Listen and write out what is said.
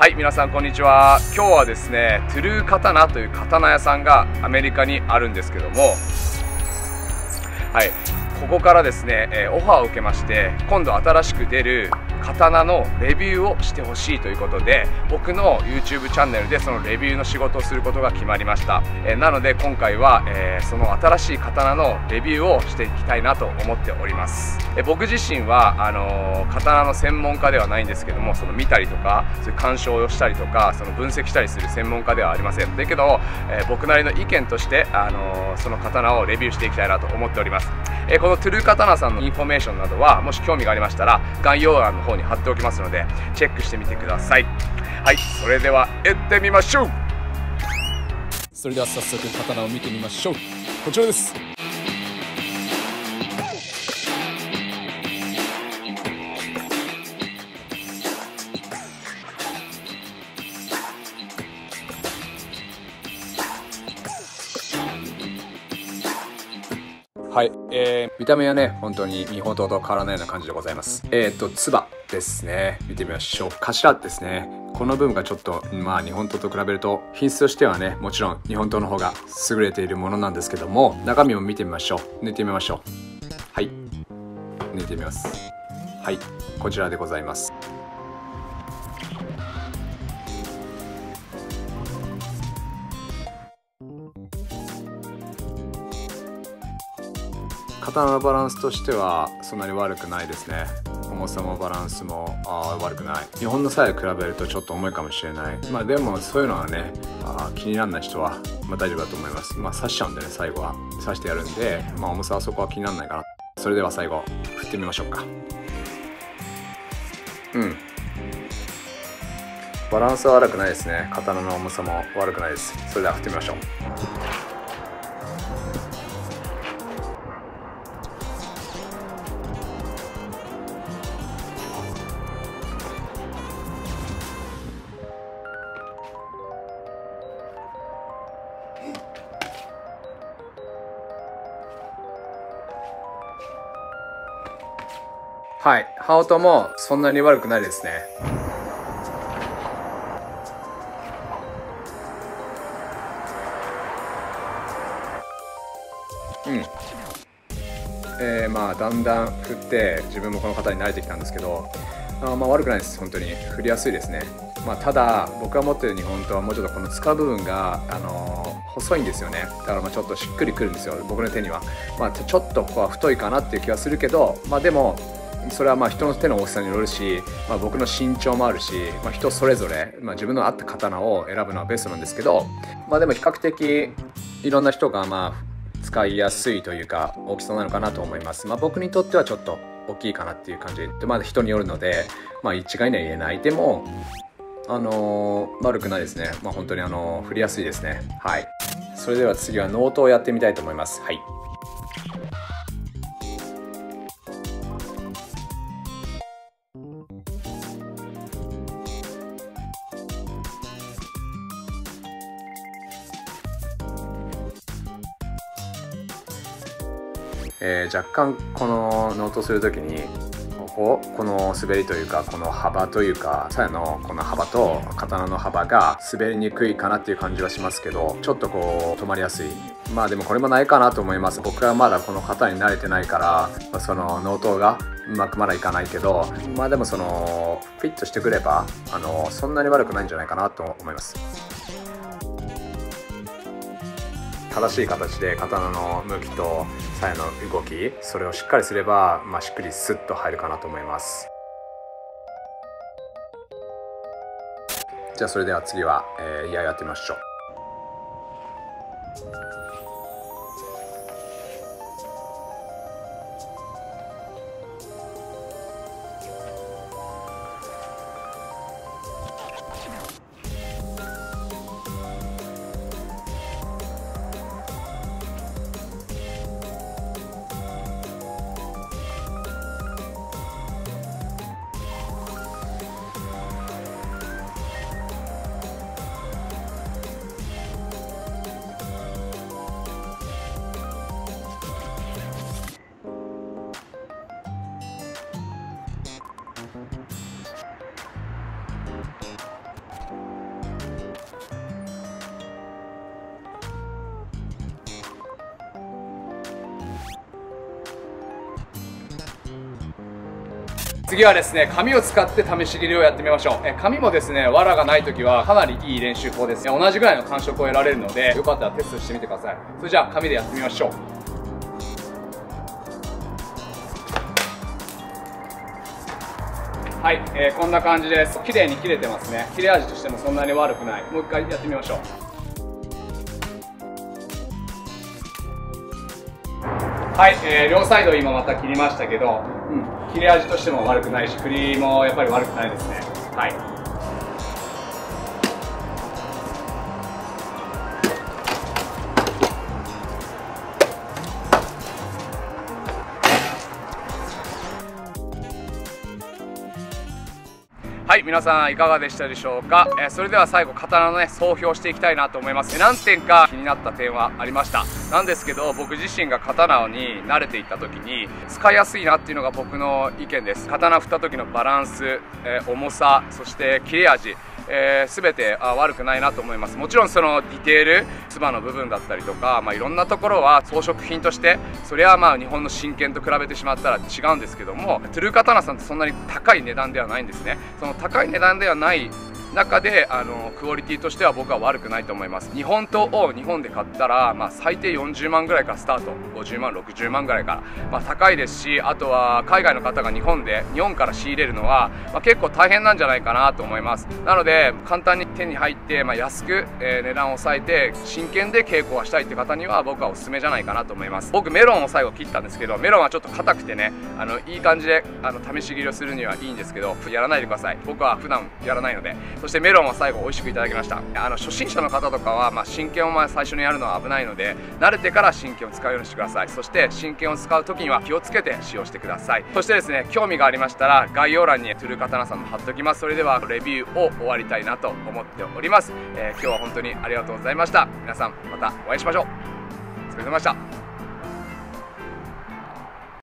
はい皆さんこんにちは。今日はですねトゥルー刀という刀屋さんがアメリカにあるんですけどもはいここからですね、えー、オファーを受けまして今度新しく出る刀のレビューをしてほしいということで僕の YouTube チャンネルでそのレビューの仕事をすることが決まりました、えー、なので今回は、えー、その新しい刀のレビューをしていきたいなと思っております、えー、僕自身はあの刀の専門家ではないんですけどもその見たりとかそういう鑑賞をしたりとかその分析したりする専門家ではありません。だけど、え僕なりの意見としてあのその刀をレビューしていきたいなと思っております、えこのトゥルーカタナさんのインフォメーションなどはもし興味がありましたら概要欄の方方に貼っておきますのでチェックしてみてください。はいそれでは行ってみましょう。それでは早速刀を見てみましょう。こちらです。はい、えー、見た目はね、本当に日本刀と変わらないような感じでございます。えっ、と、つばですね。見てみましょう。頭ですね。この部分がちょっと、まあ日本刀と比べると、品質としてはね、もちろん日本刀の方が優れているものなんですけども、中身を見てみましょう。抜いてみましょう。はい。抜いてみます。はい。こちらでございます。刀のバランスとしてはそんなに悪くないですね。重さもバランスもあ悪くない。日本の際比べるとちょっと重いかもしれない。まあでもそういうのはねあ気にならない人は、まあ、大丈夫だと思います。まあ刺しちゃうんでね最後は。刺してやるんでまあ重さはそこは気にならないかなそれでは最後振ってみましょうか。うん。バランスは悪くないですね。刀の重さも悪くないです。それでは振ってみましょう。はい。羽音もそんなに悪くないですね。うん。えー、まあだんだん振って自分もこの方に慣れてきたんですけどあまあ悪くないです本当に振りやすいですね、まあ、ただ僕が持ってる日本刀はもうちょっとこの使う部分が、あのー、細いんですよね。だからまあちょっとしっくりくるんですよ。僕の手には、まあ、ちょっとここは太いかなっていう気はするけどまあでもそれはまあ人の手の大きさによるし、まあ、僕の身長もあるし、まあ、人それぞれ、まあ、自分の合った刀を選ぶのはベストなんですけど、まあ、でも比較的いろんな人がまあ使いやすいというか大きさなのかなと思います、まあ、僕にとってはちょっと大きいかなっていう感じでまだ人によるので、まあ、一概には言えない。でもあのー、悪くないですね。まあ本当にあのー、振りやすいですね。はい。それでは次は納刀をやってみたいと思います。はい。えー、若干この納刀する時にここの滑りというかこの幅というか鞘のこの幅と刀の幅が滑りにくいかなっていう感じはしますけどちょっとこう止まりやすいまあでもこれもないかなと思います僕はまだこの型に慣れてないからそのノートがうまくまだいかないけどまあでもそのフィットしてくればあのそんなに悪くないんじゃないかなと思います正しい形で刀の向きと鞘の動きそれをしっかりすれば、まあ、しっくりスッと入るかなと思います。じゃあそれでは次は、えー、ややってみましょう。次はですね紙を使って試し切りをやってみましょう。え紙もですね藁がない時はかなりいい練習法ですね。同じぐらいの感触を得られるのでよかったらテストしてみてください。それじゃあ紙でやってみましょう。はい、えー、こんな感じです。綺麗に切れてますね。切れ味としてもそんなに悪くない。もう一回やってみましょう。はい、えー、両サイド今また切りましたけど、うん、切れ味としても悪くないし振りもやっぱり悪くないですね。はい。皆さんいかがでしたでしょうか、えー、それでは最後刀のね総評していきたいなと思います。何点か気になった点はありました。なんですけど僕自身が刀に慣れていった時に使いやすいなっていうのが僕の意見です。刀振った時のバランス、えー、重さそして切れ味。えー、全てあ悪くないなと思います。もちろんそのディテール唾の部分だったりとか、まあ、いろんなところは装飾品としてそれはまあ日本の真剣と比べてしまったら違うんですけどもトゥルーカタナさんってそんなに高い値段ではないんですね。その高い値段ではない中であのクオリティとしては僕は悪くないと思います。日本刀を日本で買ったら、まあ、最低40万ぐらいからスタート。50万60万ぐらいから、まあ、高いですしあとは海外の方が日本で日本から仕入れるのは、まあ、結構大変なんじゃないかなと思います。なので簡単に手に入って、まあ、安く、えー、値段を抑えて真剣で稽古をしたいって方には僕はおすすめじゃないかなと思います。僕メロンを最後切ったんですけどメロンはちょっと硬くてねあのいい感じであの試し切りをするにはいいんですけどやらないでください。僕は普段やらないので。そしてメロンは最後美味しくいただきました。あの初心者の方とかは、まあ、真剣をまあ最初にやるのは危ないので慣れてから真剣を使うようにしてください。そして真剣を使う時には気をつけて使用してください。そしてですね興味がありましたら概要欄にトゥルーカタナさんも貼っておきます。それではレビューを終わりたいなと思っております、えー、今日は本当にありがとうございました。皆さんまたお会いしましょう。お疲れ様でした。